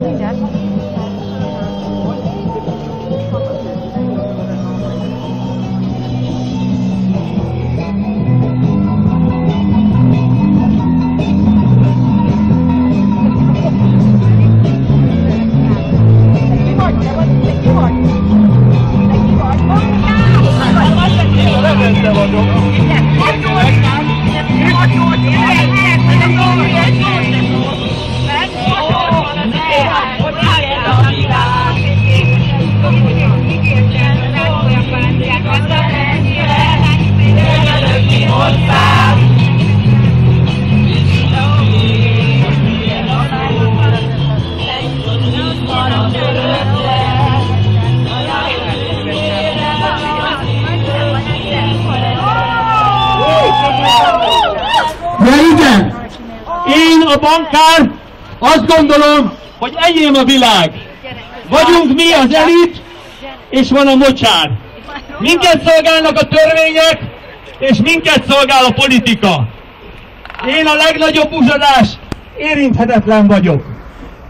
这家夹 De igen, én a bankár azt gondolom, hogy enyém a világ. Vagyunk mi az elit, és van a mocsár. Minket szolgálnak a törvények, és minket szolgál a politika. Én a legnagyobb uzsodás érinthetetlen vagyok.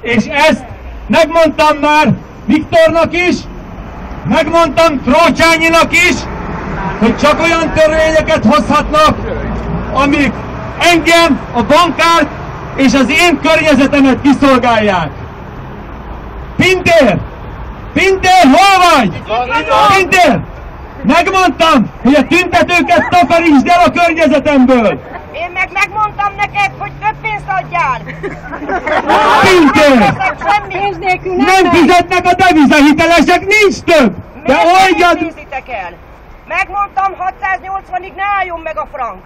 És ezt megmondtam már Viktornak is, megmondtam Trócsányinak is, hogy csak olyan törvényeket hozhatnak, amik engem, a bankárt és az én környezetemet kiszolgálják. Pintér! Pintér, hol vagy? Pintér! Megmondtam, hogy a tüntetőket takarítsd el a környezetemből! Én meg megmondtam neked, hogy több pénzt adjál! Pintér! Nélkül Nem fizetnek a devizahitelesek, nincs több! De Miért nem oldjad! Megmondtam, 680-ig ne álljon meg a frank!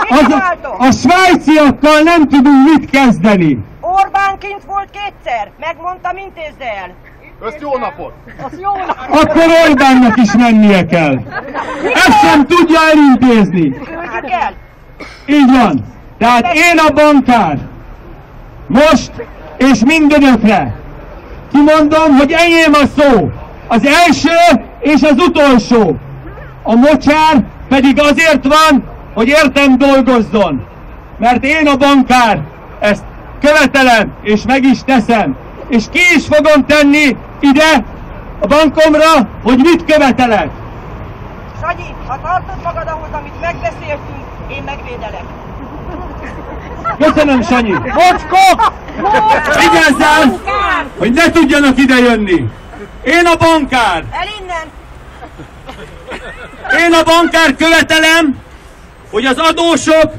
Mit Az, csináltok? a svájciakkal nem tudunk mit kezdeni! Orbán kint volt kétszer! Megmondtam, intézd el! Ezt jó napot! Akkor Orbánnak is mennie kell! Ezt sem tudja elintézni! Küldjük el! Így van. Tehát én a bankár. Most és mindörökre. Kimondom, hogy enyém a szó. Az első és az utolsó. A mocsár pedig azért van, hogy értem dolgozzon. Mert én a bankár ezt követelem, és meg is teszem. És ki is fogom tenni ide a bankomra, hogy mit követelek. Sanyi, ha tartod magad ahhoz, amit megbeszéltünk, én megvédelek. Köszönöm, Sanyi! Bocskok! Vigyázzál, hogy ne tudjanak ide jönni! Én a bankár! El innen! Én a bankár követelem, hogy az adósok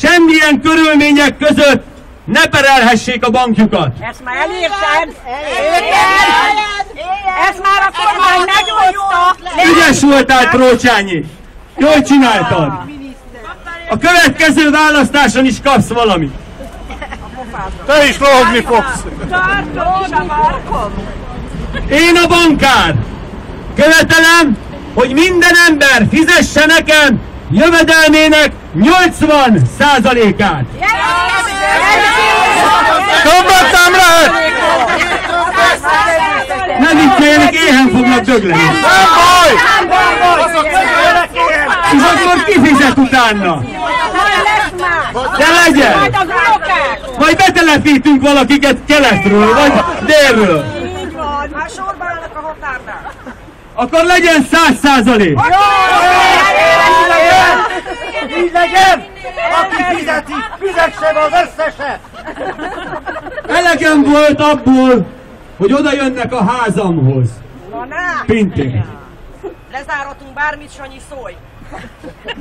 semmilyen körülmények között ne perelhessék a bankjukat. Ezt már! Elérted! Ezt már a kormány meghozta! Ügyes voltál, Prócsányi! Jól csináltad! A következő választáson is kapsz valamit. Te is lohogni fogsz! Tartod is a markom! Én a bankár! Követelem, hogy minden ember fizesse nekem jövedelmének 80 százalékát. Többet nem lehet! Nem vicceljenek, éhen fognak dögleni. Nem baj! És akkor kifizet utána. De legyen! Majd betelepítünk valakiket keletről, vagy délről. Így van! Már sorban állnak a határnál! Akkor legyen 100 százalék. Így legyen! Aki fizeti, fizesse be az összeset! Elegem volt abból, hogy oda jönnek a házamhoz. Pintér. Lezáratunk bármit, Sanyi, szólj!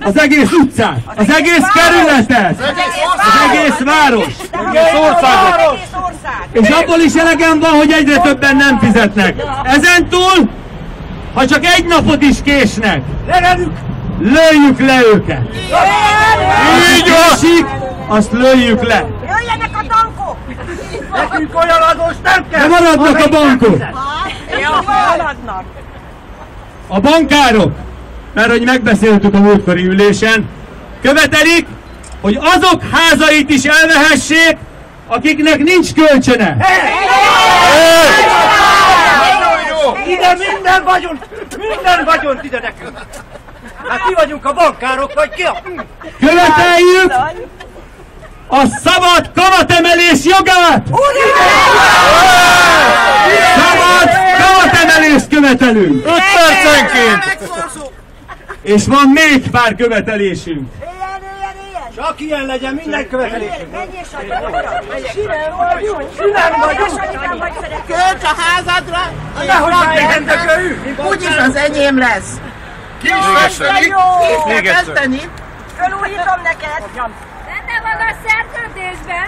Az egész utcát, az egész kerületet, az egész város. Egész országot! Egész ország! És abból is elegem van, hogy egyre többen nem fizetnek. Ezen túl, ha csak egy napot is késnek, Legelük! lőjük le őket. Így van! Késik, azt lőjük le. Jöjjenek a tankok! Nekünk olyan adós nem kell! De maradnak a bankok. haladnak! A bankárok, mert hogy megbeszéltük a múltkori ülésen, követelik, hogy azok házait is elvehessék, akiknek nincs kölcsöne. Nagyon jó! Ide minden vagyon, minden vagyon ide nekünk. Hát mi vagyunk a bankárok, vagy ki a... Követeljük a szabad kamatemelés jogát! Szabad kamatemelést követelünk! 5 percenként! És van még pár követelésünk. Ilyen, ilyen, ilyen! Csak ilyen legyen minden követelésünk. Menj és adj! Sinem vagyunk! Sinem vagyunk! Kölcs a házadra, Nehogy már rendbe. rendeköljünk! Úgyis az enyém lesz. Ki is Ki jó! kell Még egyszer. kezdeni? Fölújítom neked! Benne van a szerződésben.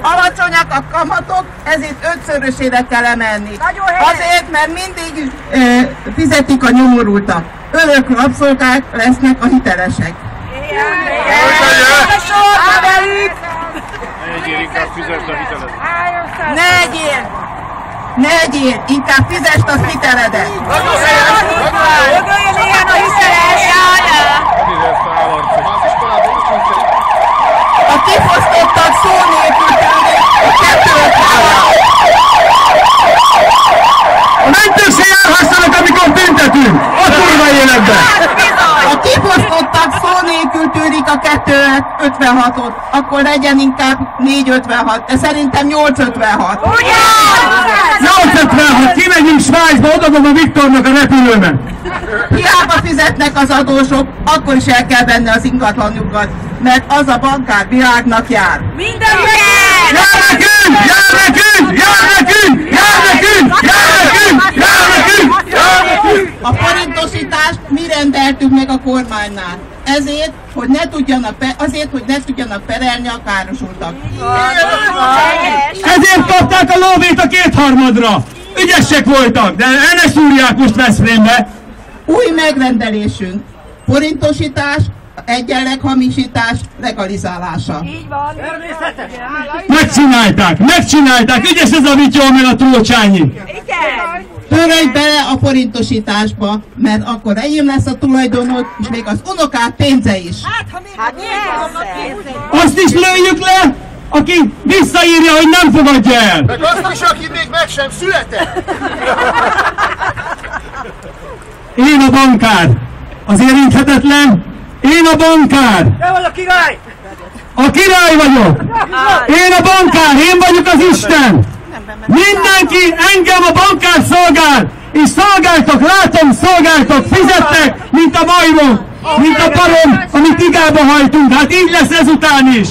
Alacsonyak a kamatok, ezért ötszörösére kell emelni. Azért, mert mindig ö, fizetik a nyomorultak. Örök rabszolgák lesznek a hitelesek. Sorba velük! Egyér inkább fizesd a hitelet. Ne egyél! Ne egyél! Inkább fizest a hiteledet! Mögöljön ilyen a hiteles! 256-ot, akkor legyen inkább 456, de szerintem 856. 856, kimegyünk Svájcba, odadom a Viktornak a repülőben. Hiába fizetnek az adósok, akkor is el kell venni az ingatlanjukat, mert az a bankár világnak jár. Minden Jár nekünk! Jár nekünk! Jár nekünk! Jár nekünk! Jár nekünk! Jár nekünk! A forintosítást mi rendeltük meg a kormánynál. Ezért, hogy ne tudjanak, azért, hogy ne tudjanak perelni a károsultak. Ezért kapták a lóvét a kétharmadra! Ügyesek voltak, de el ne szúrják most Veszprémbe! Új megrendelésünk. Forintosítás, egyenleg hamisítás legalizálása. Így van. Megcsinálták, megcsinálták, ügyes ez a Vityó meg a Trócsányi! Igen. Törölj bele a forintosításba, mert akkor enyém lesz a tulajdonod, és még az unokák pénze is. Hát persze. Azt is lőjük le, aki visszaírja, hogy nem fogadja el! Meg azt is, aki még meg sem született. Én a bankár! Az érinthetetlen! Én a bankár! Te vagy a király! A király vagyok! Én a bankár! Én vagyok az Isten! Mindenki engem a bankár szolgál! És szolgáltok, látom, szolgáltok, fizettek, mint a majmok, mint a parom, amit igába hajtunk. Hát így lesz ezután is!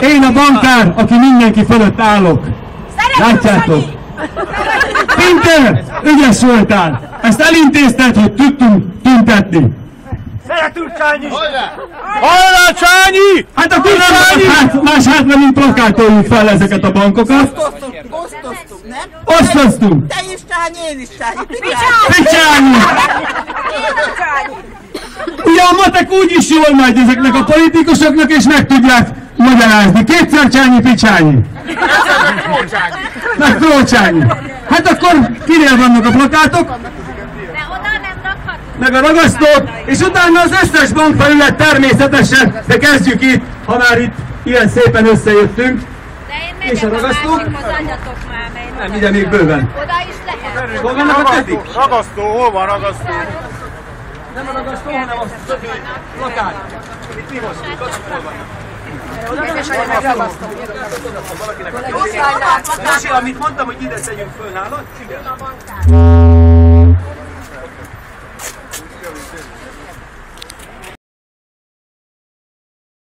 Én a bankár, aki mindenki fölött állok. Látjátok? Pinter, ügyes voltál! Ezt elintézted, hogy tudtunk tüntetni. Szeretünk Csányi! Hajrá! Csányi! Hát akkor nem hát, más hátra, mint plakátoljuk fel ezeket a bankokat. Osztoztunk, nem? Osztoztunk. Te is csány, én is. Picsányi! Ugye a matek úgy is jól megy ezeknek a politikusoknak, és meg tudják magyarázni. Kétszer csányi, picsányi. Meg Trócsányi. Hát akkor kinél vannak a plakátok, meg a ragasztók, és utána az összes bankfelület természetesen, de kezdjük itt, ha már itt ilyen szépen összejöttünk. Én És a megyek a ragasztók? másikhoz, adjatok már, én Nem, ide még bőven. Oda is lehet. Hol vannak a többi? Ragasztó, hol van ragasztó? Nem a ragasztó, hanem a többi plakát. Itt mi most? Hol vannak? Jósi, amit mondtam, hogy ide tegyünk föl nálad? Igen.